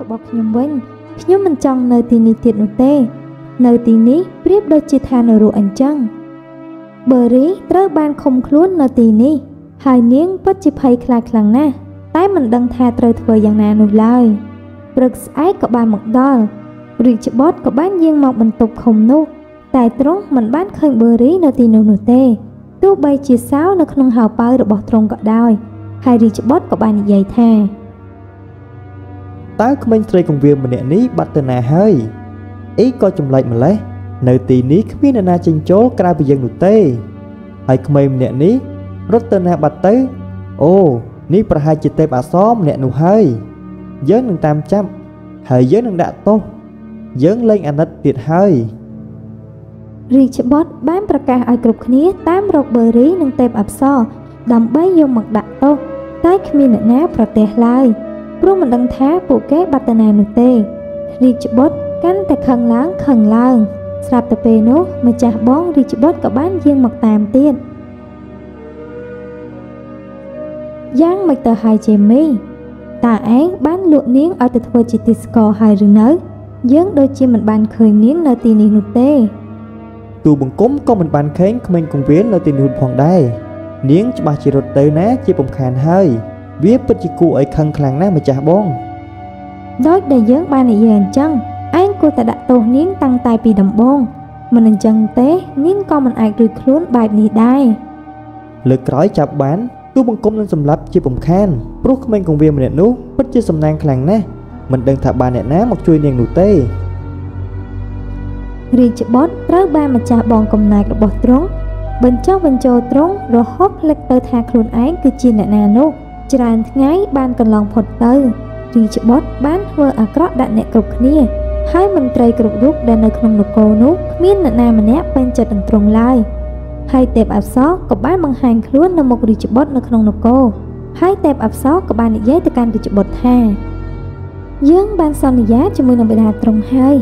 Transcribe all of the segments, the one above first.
របស់ខ្ញុំវិញខ្ញុំមិនចង់នៅទីនេះទៀតនោះទេ នៅទីនេះប្រៀបដូចជាឋាននរកអញ្ចឹងបឺរីត្រូវបានឃុំខ្លួននៅទីនេះហើយនាងពិតជាភ័យខ្លាចខ្លាំងណាស់តែមិនដឹងថាត្រូវធ្វើយ៉ាងណានោះឡើយព្រឹកស្អែកក៏បានមកដល់រាជបុត្រក៏បានយាងមកបន្ទប់ឃុំនោះតែទ្រង់មិនបានឃើញបឺរីនៅទីនោះនោះទេទោះបីជាសោនៅក្នុងហៅប៉ៅរបស់ទ្រង់ក៏ដោយហើយរាជបុត្រក៏បាននិយាយថា តើក្មេងស្រីកង្វៀមម្នាក់នេះបាត់ទៅណាហើយអីក៏ចម្លែកម្លេះនៅទីនេះគ្មានអ្នកណាចិញ្ចូលក្រៅពីយើងនោះទេហើយក្មេងម្នាក់នេះរត់ទៅណាបាត់ទៅអូនេះប្រហែលជាទេពអសរម្នាក់នោះហើយយើងនឹងតាមចាប់ហើយយើងនឹងដាក់ទោសយើងលែងអាណិតទៀតហើយរាជបុត្របានប្រកាសឲ្យគ្រប់គ្នាតាមរកបឺរីនិងទេពអប្សរដើម្បីយកមកដាក់ទោសតែគ្មានអ្នកណាប្រទះឡើយ ព្រោះមិនដឹងថាពួកគេបាត់ទៅណានោះទេរាជបុត្រកាន់តែខឹងឡើងខឹងឡើងស្រាប់តែពេលនោះម្ចាស់បងរាជបុត្រក៏បានយាងមកតាមទៀតយ៉ាងមិនទៅហើយជេមីតើឯងបានលក់នាងឲ្យទៅធ្វើជាទីស្ករហើយឬនៅ យើងដូចជាមិនបានឃើញនាងនៅទីនេះនោះទេទូបង្គំក៏មិនបានឃើញក្មេងកងវៀននៅទីនេះផងដែរនាងច្បាស់ជារត់ទៅណាជាពំខានហើយ វាពិតជាគួរឲ្យខឹងខ្លាំងណាស់ម្ចាស់បងដូចដែលយើងបាននិយាយអញ្ចឹងឯងគួរតែដាក់ទោសនាងតាំងតែពីដំបូងមិនអញ្ចឹងទេនាងក៏មិនអាចរួចខ្លួនបែបនេះដែរលើកក្រោយចាប់បានទូបង្គំនឹងសម្លាប់ជាពំខានព្រោះក្មេងកងវាម្នាក់នោះពិតជាសំណាងខ្លាំងណាស់មិនដឹងថាបានអ្នកណាមកជួយនាងនោះទេរាជបុត្រត្រូវបានម្ចាស់បងកំណាចរបស់ទ្រង់បញ្ចុះបញ្ចូលទ្រង់រហូតភ្លេចទៅថាខ្លួនឯងគឺជាអ្នកណានោះ ច្រើនថ្ងៃបានកន្លងផុតទៅរាជបុត្របានធ្វើអាក្រក់ដាក់អ្នកគ្រប់គ្នាហើយមន្ត្រីគ្រប់រូបដែលនៅក្នុងនគរនោះគ្មានអ្នកណាម្នាក់ពេញចិត្តនឹងទ្រង់ឡើយហើយទេពអប្សរក៏បានបង្ហាញខ្លួននៅមុខរាជបុត្រនៅក្នុងនគរហើយទេពអប្សរក៏បាននិយាយទៅកាន់រាជបុត្រថាយើងបានសន្យាជាមួយនឹងបិតាទ្រង់ហើយ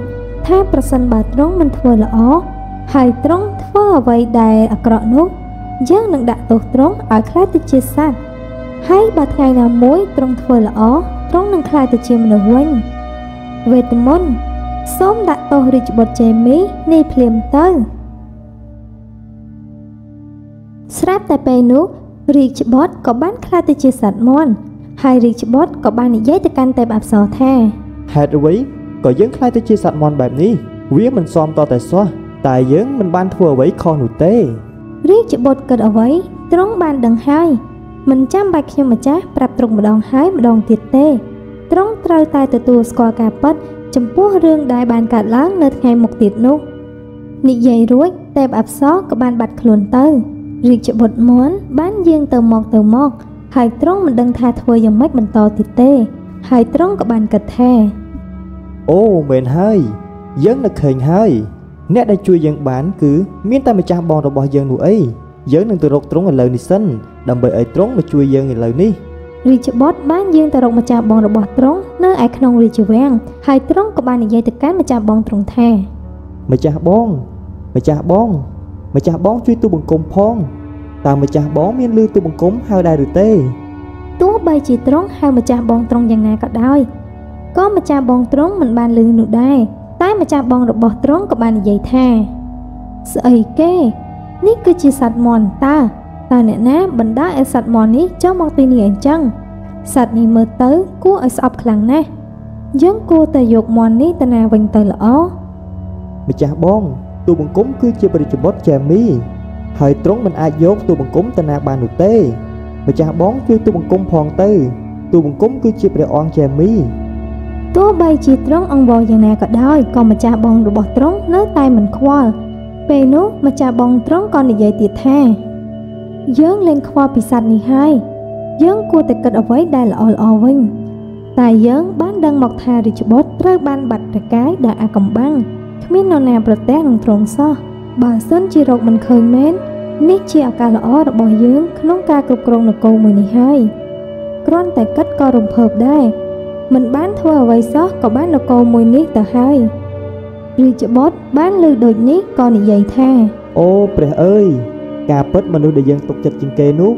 ថាប្រសិនបើទ្រង់មិនធ្វើល្អហើយទ្រង់ធ្វើអ្វីដែលអាក្រក់នោះយើងនឹងដាក់ទោសទ្រង់ឲ្យខ្លាចទៅជាសត្វ ហើយបើថ្ងៃណាមួយទ្រង់ធ្វើល្អទ្រង់នឹងខ្លាចទៅជាមនុស្សវិញវេទមន្តសូមដាក់ទោសរាជបុត្រជេមីនេះភ្លាមទៅស្រាប់តែពេលនោះរាជបុត្រក៏បានខ្លាចទៅជាសត្វមន់ហើយរាជបុត្រក៏បាននិយាយទៅកាន់ទេពអប្សរថាហេតុអ្វីក៏យើងខ្លាចទៅជាសត្វមន់បែបនេះវាមិនសមតតែសោះតែយើងមិនបានធ្វើអ្វីខុសនោះទេរាជបុត្រគិតអ្វីទ្រង់បានដឹងហើយ មិនចាំបាច់ខ្ញុំម្ចាស់ប្រាប់ទ្រង់ម្ដងហើយម្ដងទៀតទេទ្រង់ត្រូវតែទទួលស្គាល់ការពិតចំពោះរឿងដែលបានកើតឡើងនៅថ្ងៃមុខទៀតនោះនិយាយរួចទេពអប្សរក៏បានបាត់ខ្លួនទៅរាជបុត្រមន់បានយាងទៅមកទៅមកហើយទ្រង់មិនដឹងថាធ្វើយ៉ាងម៉េចបន្តទៀតទេ ហើយទ្រង់ក៏បានគិតថាអូមែនហើយយើងនឹកឃើញហើយ អ្នកដែលជួយយើងបាន គឺ មានតែម្ចាស់បងរបស់យើងនោះអី យើងនឹងទៅរកទ្រង់ឥឡូវនេះសិនដើម្បីឲ្យទ្រង់មកជួយយើងឥឡូវនេះរាជបុត្របានយាងទៅរកម្ចាស់បងរបស់ទ្រង់នៅឯក្នុងរាជវាំងហើយទ្រង់ក៏បាននិយាយទៅកាន់ម្ចាស់បងទ្រង់ថាម្ចាស់បងម្ចាស់បង ម្ចាស់បងជួយទូបង្គំផងតើម្ចាស់បងមានលឺទូបង្គំហៅដែរឬទេទោះបីជាទ្រង់ហៅម្ចាស់បងទ្រង់យ៉ាងណាក៏ដោយក៏ម្ចាស់បងទ្រង់មិនបានលឺនោះដែរតែម្ចាស់បងរបស់ទ្រង់ក៏បាននិយាយថាស្អីគេ នេះគឺជាសត្វមន់តើតើអ្នកណាបណ្ដាឲ្យសត្វមន់នេះចុះមកទីនេះអញ្ចឹងសត្វនេះមើលទៅគួរឲ្យស្អប់ខ្លាំងណាស់យើងគួរតែយកមន់នេះទៅណាវិញទៅល្អម្ចាស់បងទូបង្គំគឺជាបរិជ្ជបុត្រចែមី ហើយទ្រង់មិនអាចយកទូបង្គំទៅណាបាននោះទេ ម្ចាស់បងជួយទូបង្គំផងទៅទូបង្គំគឺជាព្រះអង្គចែមីទោះបីជាទ្រង់អង្វរយ៉ាងណាក៏ដោយក៏ម្ចាស់បងរបស់ទ្រង់នៅតែមិនខ្វល់ ពេលនោះម្ចាស់បងទ្រង់ក៏និយាយទៀតថា យើងលែងខ្វល់ពីសត្វនេះហើយយើងគួរតែគិតអ្វីដែលល្អល្អវិញតែយើងបានដឹងមកថារាជបុត្រត្រូវបានបាត់ប្រកាយដោយអាកំបាំងគ្មាននរណាប្រទះនឹងទ្រង់សោះបើសិនជារកមិនឃើញមែននេះជាឱកាសល្អរបស់យើងក្នុងការគ្រប់គ្រងនគរមួយនេះហើយគ្រាន់តែគិតក៏រំភើបដែរមិនបានធ្វើអ្វីសោះក៏បាននគរមួយនេះទៅហើយ រាជបុត្របានលើដូចនេះក៏និយាយថា អូព្រះអើយការពិតមនុស្សដែលយើងទុកចិត្តជាងគេនោះ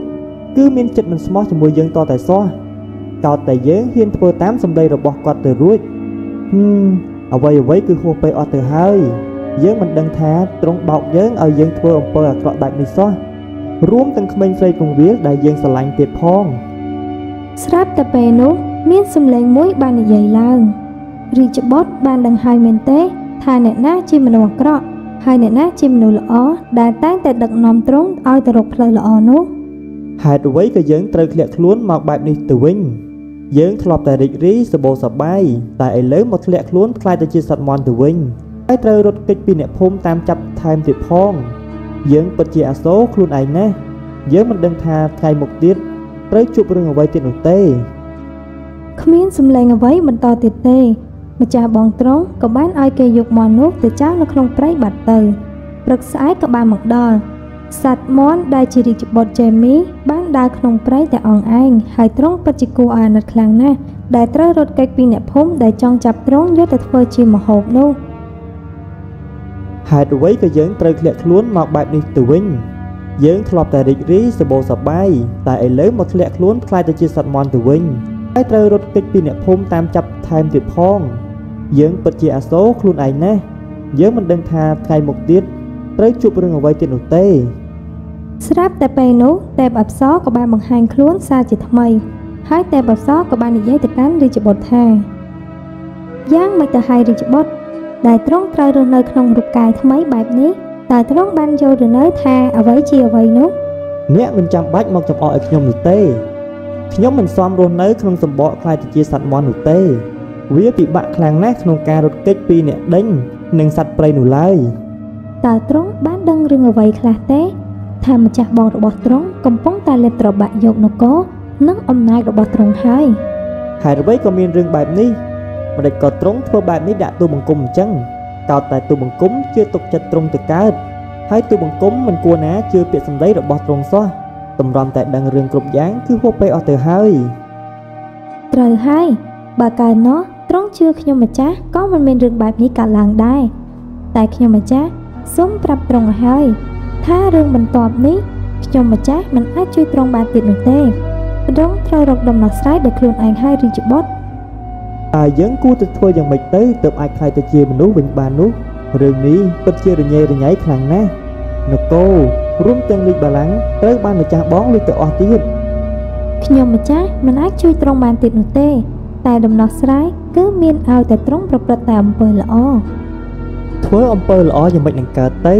គឺមានចិត្តមិនស្មោះជាមួយយើងតតែសោះកោតតែយើងហ៊ានធ្វើតាមសម្ដីរបស់គាត់ទៅរួចហឹមអ្វីអ្វីគឺហួសពេលអស់ទៅហើយយើងមិនដឹងថាទ្រង់បោកយើងឲ្យយើងធ្វើអំពើអាក្រក់បែបនេះសោះរួមទាំងក្មេងស្រីកងវាលដែលយើងស្រឡាញ់ទៀតផង ស្រាប់តែពេលនោះ មានសំឡេងមួយបាននិយាយឡើងរាជបុត្របានដឹងហើយមែនទេ ថាអ្នកណាជាមនុស្សអាក្រក់ហើយអ្នកណាជាមនុស្សល្អដែលតែងតែដឹកនាំទ្រង់ឲ្យទៅរកផ្លូវល្អនោះហេតុអ្វីក៏យើងត្រូវធ្លាក់ខ្លួនមកបែបនេះទៅវិញយើងធ្លាប់តែរីករាយសប្បាយសប្បាយតែឥឡូវមកធ្លាក់ខ្លួនខ្លាចទៅជាសត្វមន់ទៅវិញហើយត្រូវរត់គេចពីអ្នកភូមិតាមចាប់ថែមទៀតផងយើងពិតជាអាសូរខ្លួនឯងណាស់យើងមិនដឹងថាថ្ងៃមុខទៀតត្រូវជួបរឿងអ្វីទៀតនោះទេគ្មានសំឡេងអ្វីបន្តទៀតទេ ម្ចាស់បងត្រង់ក៏បានឲ្យគេយកមន់នោះទៅចោលនៅក្នុងព្រៃបាត់ទៅព្រឹកស្អែកក៏បានមកដល់សត្វមន់ដែលជារាជបុត្រជេមី បានដើរក្នុងព្រៃតែអងឯងហើយទ្រង់ពិតជាគួរឲ្យអាណិតខ្លាំងណាស់ដែលត្រូវរត់គេចពីអ្នកភូមិដែលចង់ចាប់ទ្រង់យកទៅធ្វើជាម្ហូបនោះហេតុអ្វីក៏យើងត្រូវធ្លាក់ខ្លួនមកបែបនេះទៅវិញយើងធ្លាប់តែរីករាយសប្បាយសប្បាយតែឥឡូវមកធ្លាក់ខ្លួនខ្លាចទៅជាសត្វមន់ទៅវិញហើយត្រូវរត់គេចពីអ្នកភូមិតាមចាប់ថែមទៀតផង យើងពិតជាអាសូរខ្លួនឯងណាស់យើងមិនដឹងថាថ្ងៃមុខទៀតត្រូវជួបរឿងអ្វីទៀតនោះទេស្រាប់តែពេលនោះទេពអប្សរក៏បានបង្ហាញខ្លួនសារជាថ្មី ហើយទេពអប្សរក៏បាននិយាយទៅកាន់រាជបុត្រថាយ៉ាងមិនទៅហើយរាជបុត្រដែលទ្រង់ត្រូវរស់នៅក្នុងរូបកាយថ្មីបែបនេះតើទ្រង់បានយល់ឬនៅថាអ្វីជាអ្វីនោះអ្នកមិនចាំបាច់មកចំអកឲ្យខ្ញុំនោះទេខ្ញុំមិនសមរស់នៅក្នុងសម្បកខ្លាចទៅជាសត្វមន់នោះទេ វាពិបាកខ្លាំងណាស់ក្នុងការរត់គេចពីអ្នកដេញនិងសត្វព្រៃនោះឡើយតើទ្រង់បានដឹងរឿងអ្វីខ្លះទេ ថាម្ចាស់បងរបស់ទ្រង់កំពុងតែលេបត្របាក់យកនគរនិងអំណាចរបស់ទ្រង់ហើយហេតុអ្វីក៏មានរឿងបែបនេះម្ដេចក៏ទ្រង់ធ្វើបែបនេះដាក់ទូបង្គំអញ្ចឹងកោតតែទូបង្គំជឿទុកចិត្តទ្រង់ទៅកើតហើយទូបង្គំមិនគួរណាជឿពាក្យសម្ដីរបស់ទ្រង់សោះតម្រាំតែដឹងរឿងគ្រប់យ៉ាងគឺហួសពេលអស់ទៅហើយត្រូវហើយបើកើណោះ ទ្រង់ជឿខ្ញុំម្ចាស់ក៏មិនមានរឿងបែបនេះកើតឡើងដែរតែខ្ញុំម្ចាស់សូមប្រាប់ទ្រង់ឲ្យហើយ ថារឿងបន្ទាប់នេះខ្ញុំម្ចាស់មិនអាចជួយទ្រង់បានទៀតនោះទេទ្រង់ត្រូវរកដំណោះស្រាយដោយខ្លួនឯងហើយរាជបុត្រតើយើងគួរទៅធ្វើយ៉ាងម៉េចទៅទើបអាចខ្លាយទៅជាមនុស្សវិញបាននោះរឿងនេះពិតជារញ៉េរញ៉ៃខ្លាំងណាស់នគររួមទាំងលីកបាឡាំងត្រូវបានម្ចាស់បងលួចទៅអស់ទៀតខ្ញុំម្ចាស់មិនអាចជួយទ្រង់បានទៀតនោះទេ តែដំណោះស្រាយ គឺមានឲ្យតែទ្រង់ប្រព្រឹត្តតែអំពើល្អធ្វើអំពើល្អយ៉ាងម៉េចនឹងកើតទៅ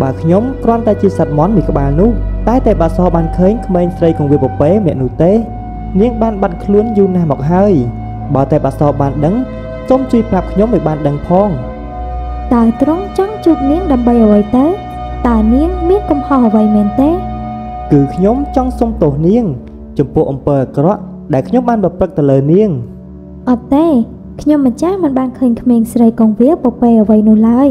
បើខ្ញុំគ្រាន់តែជាសត្វមន់មួយក្បាលនោះតែតែបាសោះបានឃើញក្មេងស្រីកងវាពពែម្នាក់នោះទេ នាងបានបាត់ខ្លួនយូរណាស់មកហើយបើតែបាសោះបានដឹងសូមជួយប្រាប់ខ្ញុំឲ្យបានដឹងផងតើទ្រង់ចង់ជួបនាងដើម្បីអ្វីទៅតើនាងមានកំហុសអ្វីមែនទេ គឺខ្ញុំចង់សុំទោសនាង ចំពោះអំពើអាក្រក់ដែលខ្ញុំបានប្រព្រឹត្តទៅលើនាង អត់ទេខ្ញុំម្ចាស់មិនបានឃើញក្មេងស្រីកងវាពពែអ្វីនោះឡើយ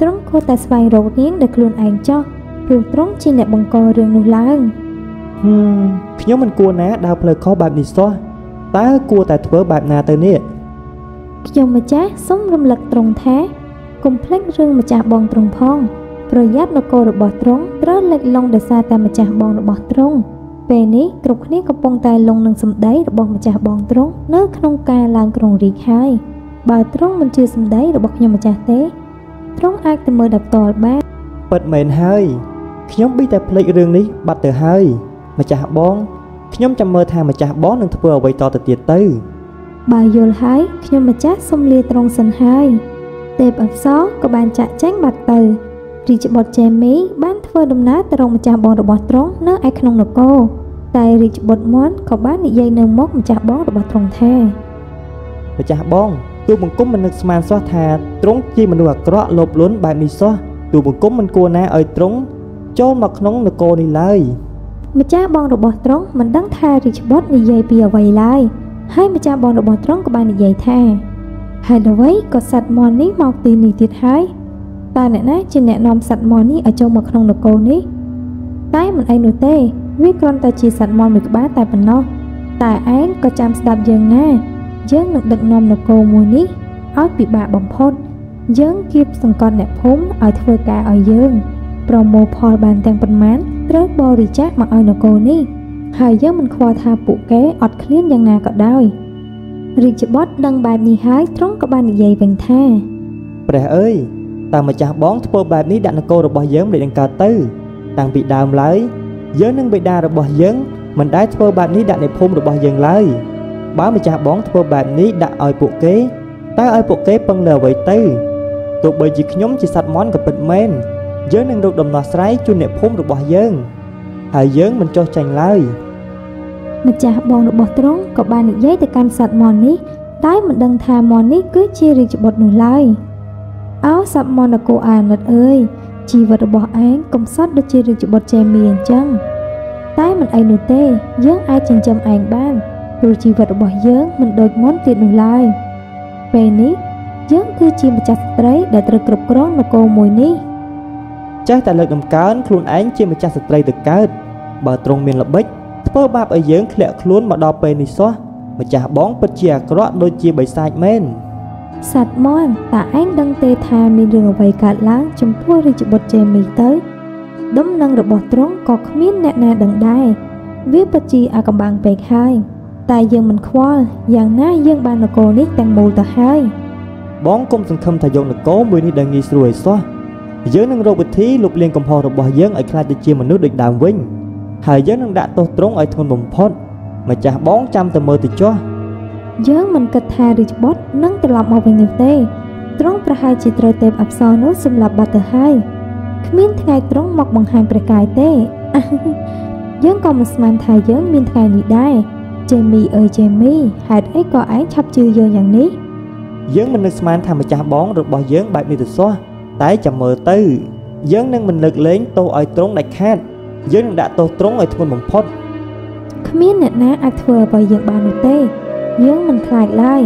ទ្រង់គួរតែស្វែងរកនាងដោយខ្លួនឯងចុះព្រោះទ្រង់ជាអ្នកបង្ករឿងនោះឡើងហឹមខ្ញុំមិនគួរណាដើរផ្លូវខុសបែបនេះសោះតើគួរតែធ្វើបែបណាទៅនេះខ្ញុំម្ចាស់សូមរំលឹកទ្រង់ថាកុំភ្លេចរឿងម្ចាស់បងទ្រង់ផង ប្រយ័ត្ននគររបស់ទ្រង់ត្រូវលិចលង់ដោយសារតែម្ចាស់បងរបស់ទ្រង់ ពេលនេះគ្រប់គ្នាកំពុងតែលងនឹងសម្ដីរបស់ម្ចាស់បងទ្រង់នៅក្នុងការឡើងគ្រងរាជហើយបើទ្រង់មិនជឿសម្ដីរបស់ខ្ញុំម្ចាស់ទេទ្រង់អាចទៅមើលដោយផ្ទាល់បានពិតមែនហើយខ្ញុំប៊ីតែភ្លេចរឿងនេះបាត់ទៅហើយម្ចាស់បងខ្ញុំចាំមើលថាម្ចាស់បងនឹងធ្វើអ្វីតទៅទៀតទៅបើយល់ហើយខ្ញុំម្ចាស់សុំលាទ្រង់សិនហើយទេពអប្សរក៏បានចាក់ចែងបាត់ទៅ រាជបុត្រជេមីបានធ្វើដំណើរទៅរកម្ចាស់បងរបស់ទ្រង់នៅឯក្នុងនគរតែរាជបុត្រមន់ក៏បាននិយាយនៅមុខម្ចាស់បងរបស់ទ្រង់ថាម្ចាស់បងទូបង្គំមិននឹកស្មានសោះថាទ្រង់ជាមនុស្សអាក្រក់លោភលន់បែបនេះសោះទូបង្គំមិនគួរណាឲ្យទ្រង់ចូលមកក្នុងនគរនេះឡើយម្ចាស់បងរបស់ទ្រង់មិនដឹងថារាជបុត្រនិយាយពីអ្វីឡើយហើយម្ចាស់បងរបស់ទ្រង់ក៏បាននិយាយថាហេតុអ្វីក៏សត្វមន់នេះមកទីនេះទៀតហើយ តើអ្នកណាជាអ្នកនាំសត្វមន់នេះឲ្យចូលមកក្នុងនគរនេះតែមិនអីនោះទេវាគ្រាន់តែជាសត្វមន់មួយក្បាលតែប៉ុណ្ណោះតែឯងក៏ចាំស្ដាប់យើងណាយើងនឹងដឹកនាំនគរមួយនេះឲ្យពិបាកបំផុតយើងគៀបសង្កត់អ្នកភូមិឲ្យធ្វើការឲ្យយើងប្រមូលផលបានទាំងប៉ុន្មានត្រូវបរិច្ចាគមកឲ្យនគរនេះហើយយើងមិនខ្វល់ថាពួកគេអត់ឃ្លានយ៉ាងណាក៏ដោយរាជបុត្រដឹងបែបនេះហើយទ្រង់ក៏បាននិយាយវិញថាព្រះអើយ តើម្ចាស់បងធ្វើបែបនេះដាក់នគររបស់យើងមិននឹងកើតទៅ តាំងពីដើមឡើយយើងនិងបិតារបស់យើងមិនដែលធ្វើបែបនេះដាក់ในភូមិរបស់យើងឡើយបើម្ចាស់បងធ្វើបែបនេះដាក់ឲ្យពួកគេតើឲ្យពួកគេពឹងលើអ្វីទៅទោះបីជាខ្ញុំជាសត្វមន់ក៏ពិតមែនយើងនឹងរកដំណោះស្រាយជូនអ្នកភូមិរបស់យើងហើយយើងមិនចោះចាញ់ឡើយម្ចាស់បងរបស់ទ្រង់ក៏បាននិយាយទៅកាន់សត្វមន់នេះតែមិនដឹងថាមន់នេះគឺជារាជបុត្រនោះឡើយ អោសត្វមន់នគរអាណិតអើយជីវិតរបស់ឯងកំសត់ដូចជារាជបុត្រចេមីអញ្ចឹងតែមិនអីនោះទេយើងអាចចិញ្ចឹមឯងបានព្រោះជីវិតរបស់យើងមិនដូចមុនទៀតនោះឡើយពេលនេះយើងគឺជាម្ចាស់ស្ត្រីដែលត្រូវគ្រប់គ្រងនគរមួយនេះចេះតែលើកតម្កើងខ្លួនឯងជាម្ចាស់ស្ត្រីទៅកើតបើទ្រង់មានល្បិចធ្វើបាបឲ្យយើងធ្លាក់ខ្លួនមកដល់ពេលនេះសោះម្ចាស់បងពិតជាអាក្រក់ដូចជាបិសាចមែន សត្វមន់តើឯងដឹងទេថាមានរឿងអ្វីកើតឡើងចំពោះរាជបុត្រជេមីទៅដំណឹងរបស់ទ្រង់ក៏គ្មានអ្នកណាដឹងដែរវាពិតជាអាកំបាំងពេកហើយ តែយើងមិនខ្វល់យ៉ាងណាយើងបាននគរនេះទាំងមូលទៅហើយបងគុំសង្ឃឹមថាយកនគរមួយនេះដែលងាយស្រួលឲ្យសោះយើងនឹងរកវិធីលុបលាងកំហុសរបស់យើងឲ្យខ្លាចទៅជាមនុស្សដូចដើមវិញហើយយើងនឹងដាក់ទោសទ្រង់ឲ្យធ្ងន់បំផុតម្ចាស់បងចាំតែមើលទៅចុះ យើងមិនគិតថារាជបុត្រនឹងត្រឡប់មកវិញនោះទេទ្រង់ប្រហែលជាត្រូវទេពអប្សរនោះសម្លាប់បាត់ទៅហើយគ្មានថ្ងៃទ្រង់មកបង្ហាញព្រះកាយទេយើងក៏មិនស្មានថាយើងមានថ្ងៃនេះដែរជេមីអើយជេមីហេតុអីក៏ឯងឆាប់ជឿយើងយ៉ាងនេះយើងមិននឹកស្មានថាម្ចាស់បងរបស់យើងបែបនេះទៅសោះតែចាំមើលទៅ យើងនឹងមិនលើកលែងទោសឲ្យត្រង់ដាច់ខាត យើងនឹងដាក់ទោសត្រង់ឲ្យធ្ងន់បំផុតគ្មានអ្នកណាអាចធ្វើអ្វីយើងបាននោះទេ យើងមិនខ្លាចឡើយ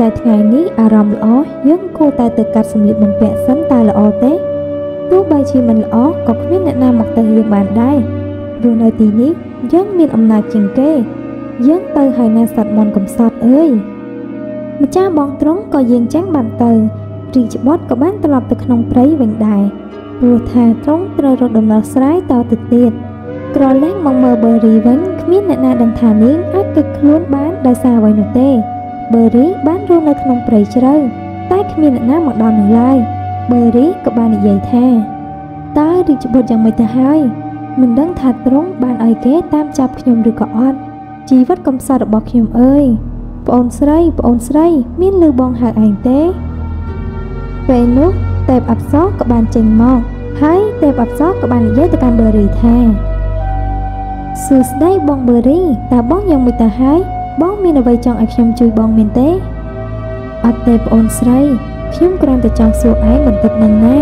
តែថ្ងៃនេះអារម្មណ៍ល្អយើងគួរតែទៅកាត់សម្លៀកបំពាក់សិនតើល្អទេទោះបីជាមិនល្អក៏គ្មានអ្នកណាមកទៅយើងបានដែរព្រោះនៅទីនេះយើងមានអំណាចជាងគេ យើងទៅហើយណាសត្វមន់កំសត់អើយម្ចាស់បងត្រង់ក៏យាងចេញបានទៅរីច្បត់ក៏បានត្រឡប់ទៅក្នុងព្រៃវិញដែរព្រោះថាត្រង់ត្រូវរកដំណោះស្រាយតទៅទៀតក្រឡេកមកមើលបឺរីវិញ គ្មានអ្នកណាដឹងថានាងអាចគេចខ្លួនបានដោយសារអ្វីនោះទេបឺរីបានរស់នៅក្នុងព្រៃជ្រៅតែគ្មានអ្នកណាមកដល់នោះឡើយបឺរីក៏បាននិយាយថាតើរីច្បុតយ៉ាងម៉េចទៅហើយមិនដឹងថាទ្រង់បានឲ្យគេតាមចាប់ខ្ញុំឬក៏អត់ជីវិតកំសត់របស់ខ្ញុំអើយប្អូនស្រីប្អូនស្រី មានលឺបងហៅឯងទេពេលនោះទេពអប្សរក៏បានចេញមកហើយទេពអប្សរក៏បាននិយាយទៅកាន់បឺរីថា សួស្តីបងបឺរីតើបងយ៉ាងម៉េចទៅហើយបងមានអ្វីចង់ឲ្យខ្ញុំជួយបងមែនទេអត់ទេប្អូនស្រីខ្ញុំគ្រាន់តែចង់សួរឯងបន្តិចនឹងណា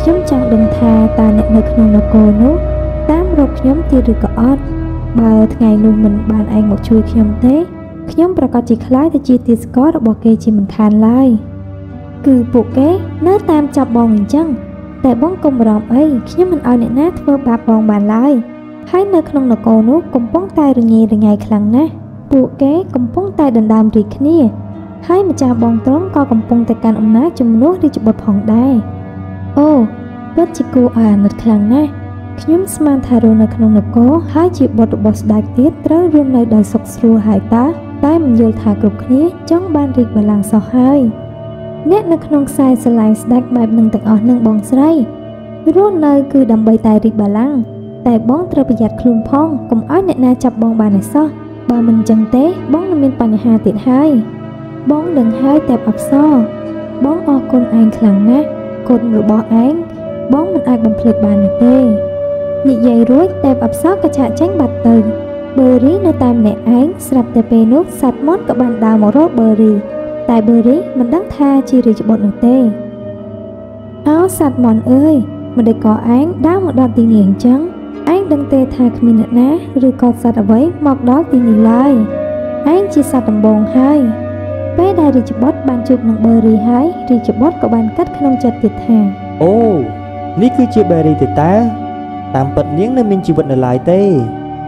ខ្ញុំចង់ដឹងថាតើអ្នកនៅក្នុងនគរនោះតាមរកខ្ញុំទៀតឬក៏អត់បើថ្ងៃនោះមិនបានឯងមកជួយខ្ញុំទេខ្ញុំប្រកាសជាខ្លាចទៅជាទាសកររបស់គេជាមិនខានឡើយគឺពួកគេនៅតាមចាប់បងអញ្ចឹងតែបងកុំបារម្ភអីខ្ញុំមិនឲ្យអ្នកណាធ្វើបាបបងបានឡើយ ហើយនៅក្នុងនគរនោះកំពុងតែរញ៉េរញ៉ៃខ្លាំងណាស់ពួកគេកំពុងតែដណ្ដើមរាជគ្នាហើយម្ចាស់បងត្រង់ក៏កំពុងតែកាន់អំណាចជំនួសរាជបុត្រផងដែរអូពិតជាគួរឲ្យអាណិតខ្លាំងណាស់ខ្ញុំស្មានថារស់នៅក្នុងនគរហើយជាបុត្ររបស់ស្ដេចទៀតត្រូវរស់នៅដោយសុខស្រួលហើយតាតែមិនយល់ថាគ្រប់គ្នាចង់បានរីកបល្ល័ង្កសោះហើយអ្នកនៅក្នុងខ្សែស្រឡាយស្ដេចបែបនឹងទាំងអស់នឹងបងស្រីរស់នៅគឺដើម្បីតែរីកបល្ល័ង្ក តែបងត្រូវប្រយ័ត្នខ្លួនផងកុំឲ្យអ្នកណាចាប់បងបានឯសោះបើមិនចឹងទេបងនឹងមានបញ្ហាទៀតហើយបងដឹងហើយតែអប្សរបងអរគុណឯងខ្លាំងណាស់គុណរបស់ឯងបងមិនអាចបំភ្លេចបាននោះទេនិយាយរួចតែអប្សរក៏ឆាកចេញបាត់ទៅបឺរីនៅតែម្នាក់ឯងស្រាប់តែពេលនោះសត្វមន់ក៏បានដើរមករកបឺរីតែបឺរីមិនដឹងថាជារាជបុត្រនោះទេអោសត្វមន់អើយមិនដេចក៏ឯងដើរមកដល់ទីនេះអញ្ចឹង ឯងដឹងទេថាគ្មានអ្នកណាឬក៏សត្វអ្វីមកដល់ទីនេះឡើយឯងជាសត្វដំបងហើយពេលដែលរាជបុត្របានជួបនឹងបឺរីហើយរាជបុត្រក៏បានកាត់ក្នុងចិត្តទៀតថាអូនេះគឺជាបេរីទេតើតាមពិតនាងនៅមានជីវិតនៅឡើយទេ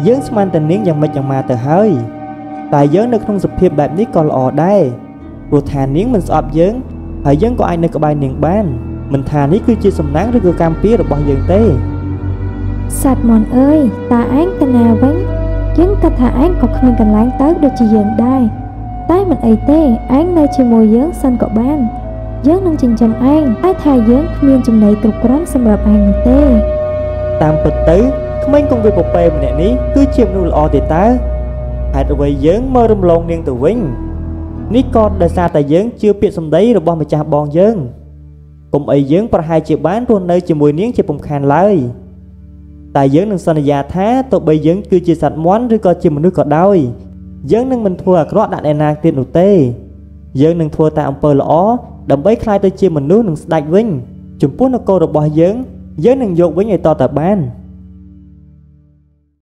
យើងស្មានតែនាងយ៉ាងម៉េចយ៉ាងម៉ាទៅហើយតែយើងនៅក្នុងសភាពបែបនេះក៏ល្អដែរព្រោះថានាងមិនស្អប់យើងហើយយើងក៏អាចនៅក្បែរនាងបានមិនថានេះគឺជាសំណាងឬក៏កម្មពីរបស់យើងទេ សត្វមន់អើយតើឯងទៅណាវិញយយើងគិតថាឯងក៏គ្មានកន្លែងទៅដូចជាយើងដែរតែមិនអីទេឯងនៅជាមួយយើងសិនក៏បាន យើងនឹងចិញ្ចឹមឯងតែថាយើងគ្មានចំណីគ្រប់គ្រាន់សម្រាប់ឯងនោះទេ តាមពិតទៅក្មេងកងវាពពែម្នាក់នេះគឺជាមនុស្សល្អទេតើហេតុអ្វីយើងមករំលងនាងទៅវិញនេះក៏ដោយសារតែយើងជឿពាក្យសម្ដីរបស់ម្ចាស់បងយើងកុំអីយើងប្រហែលជាបានរស់នៅជាមួយនាងជាពំខានឡើយ តែយើងនឹងសន្យាថាទោះបីយើងគឺជាសត្វមន់ឬក៏ជាមនុស្សក៏ដោយយើងនឹងមិនធ្វើអាក្រក់ដាក់អ្នកណាទៀតនោះទេយើងនឹងធ្វើតែអំពើល្អដើម្បីក្លាយទៅជាមនុស្សនិងស្ដេចវិញ ចំពោះនគររបស់យើងយើងនឹងយកវិញឲ្យតទៅបាន។